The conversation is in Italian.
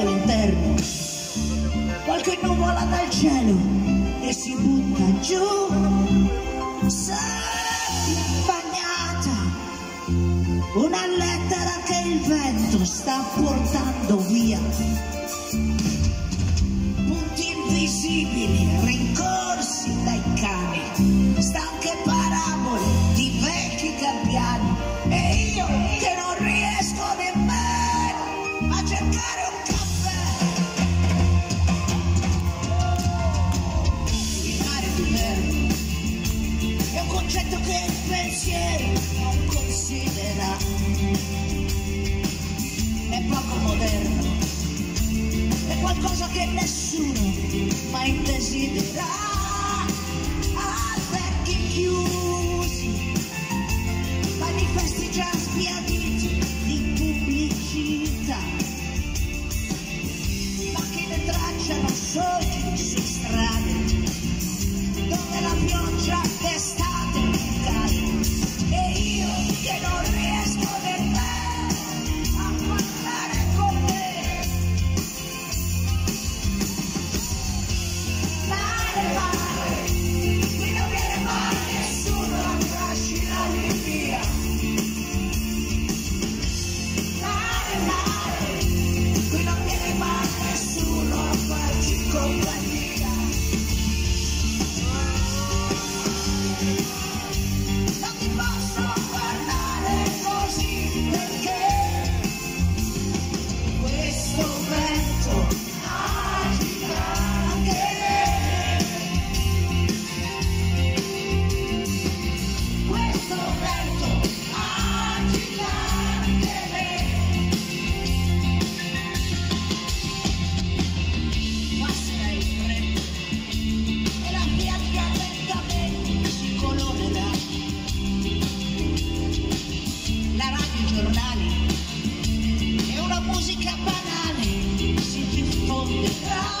all'interno qualche nuvola dal cielo e si butta giù vento sta portando via. Punti invisibili rincorsi dai cani. Stanche parabole di vecchi gabbiani e io qualcosa che nessuno mai desidera Yeah.